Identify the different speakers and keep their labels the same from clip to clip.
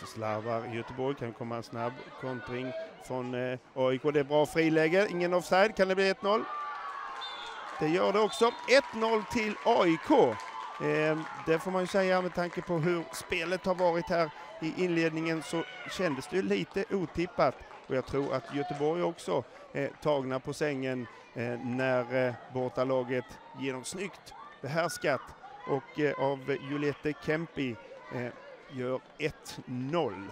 Speaker 1: Så slarvar Göteborg, kan komma en snabb kontring från eh, AIK. Det är bra friläge, ingen offside. Kan det bli 1-0? Det gör det också. 1-0 till AIK. Eh, det får man ju säga med tanke på hur spelet har varit här i inledningen så kändes det lite otippat. Och jag tror att Göteborg också är tagna på sängen eh, när eh, bortalaget genom snyggt behärskat och eh, av Juliette Kempi eh, gör 1-0.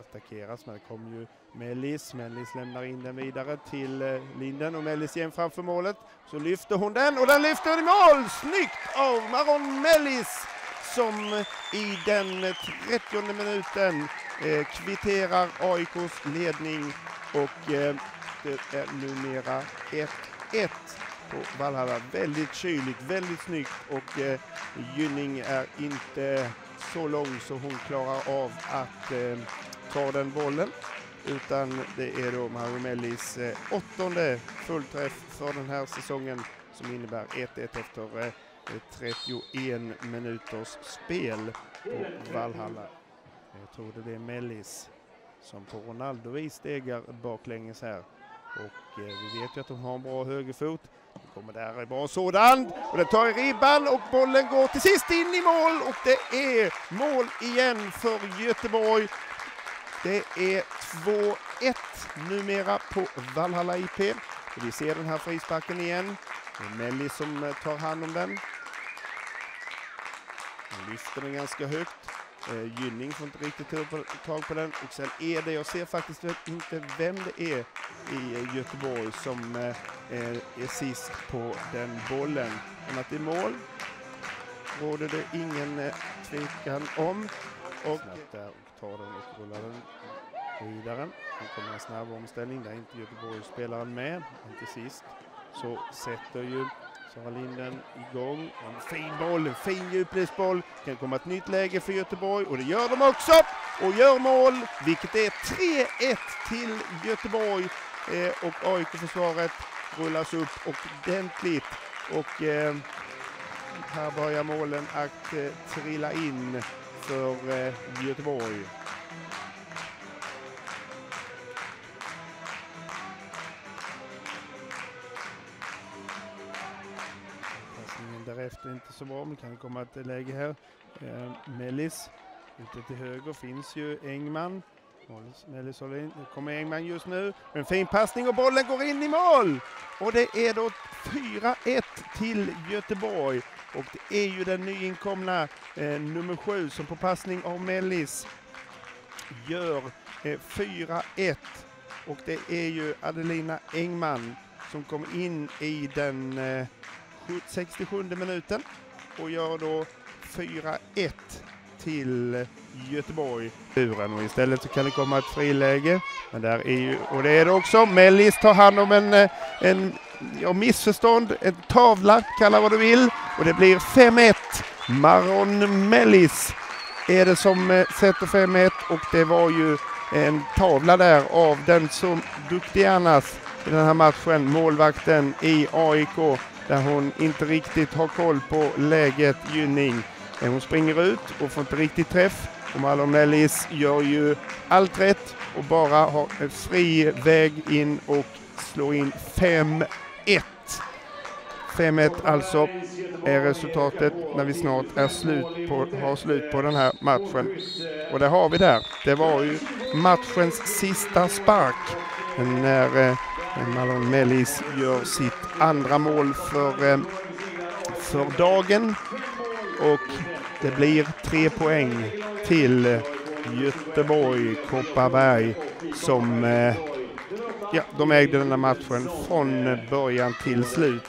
Speaker 1: Attackeras, men det kommer ju Mellis. Mellis lämnar in den vidare till eh, Linden och Mellis igen framför målet. Så lyfter hon den och den lyfter i mål! Snyggt av Maron Mellis som eh, i den 30 minuten eh, kvitterar AIKs ledning och eh, det är numera 1-1 på Valhalla. Väldigt kyligt, väldigt snyggt och eh, Gynning är inte så lång så hon klarar av att eh, ta den bollen. Utan det är då Marumellis eh, åttonde fullträff för den här säsongen som innebär 1-1 efter eh, 31 minuters spel på Valhalla. Jag tror det är Mellis som på Ronaldo-vis stegar baklänges här. Och eh, vi vet ju att de har en bra högerfot. Kommer där, är bra sådan. Och den tar i ribban och bollen går till sist in i mål och det är mål igen för Göteborg. Det är 2-1 numera på Valhalla IP. Och vi ser den här frisparken igen. Det är Melli som eh, tar hand om den. Han lyfter den ganska högt. Eh, Gynning får inte riktigt tag på den. Och sen är det, jag ser faktiskt inte vem det är i eh, Göteborg som eh, är sist på den bollen. Men att det är mål råder det ingen eh, tvekan om. Och där och tar den och rullar den vidare. Nu kommer en snabb omställning där inte Göteborgsspelaren med. Inte sist så sätter ju Sara Linden igång. En fin boll, en fin djupledsboll. Kan komma ett nytt läge för Göteborg och det gör de också. Och gör mål, vilket är 3-1 till Göteborg. Eh, och AIK-försvaret rullas upp ordentligt. Och eh, här börjar målen att eh, trilla in för eh, Göteborg. Därefter inte så bra, men kan komma ett läge här. Eh, Mellis ute till höger finns ju Engman. Mellis håller in. Nu kommer Engman just nu. En fin passning och bollen går in i mål! Och det är då 4-1 till Göteborg. Och det är ju den nyinkomna eh, nummer 7 som på passning av Mellis gör eh, 4-1. Och det är ju Adelina Engman som kom in i den eh, 67 minuten och gör då 4-1 till Göteborg. Och istället så kan det komma ett friläge. Men där är ju, och det är det också. Mellis tar hand om en, eh, en ja, missförstånd, en tavla, kalla vad du vill. Och det blir 5-1. Maron Mellis är det som eh, sätter 5-1 och det var ju en tavla där av den som duktig annars i den här matchen, målvakten i AIK, där hon inte riktigt har koll på läget Gynning. Hon springer ut och får inte riktigt träff och Marlon Mellis gör ju allt rätt och bara har en fri väg in och slår in 5-1. 5-1 alltså är resultatet när vi snart är slut på, har slut på den här matchen. Och det har vi där. Det var ju matchens sista spark när eh, eh, Marlon Mellis gör sitt andra mål för, eh, för dagen. Och det blir tre poäng till eh, Göteborg, Kopparberg som eh, ja, de ägde den här matchen från början till slut.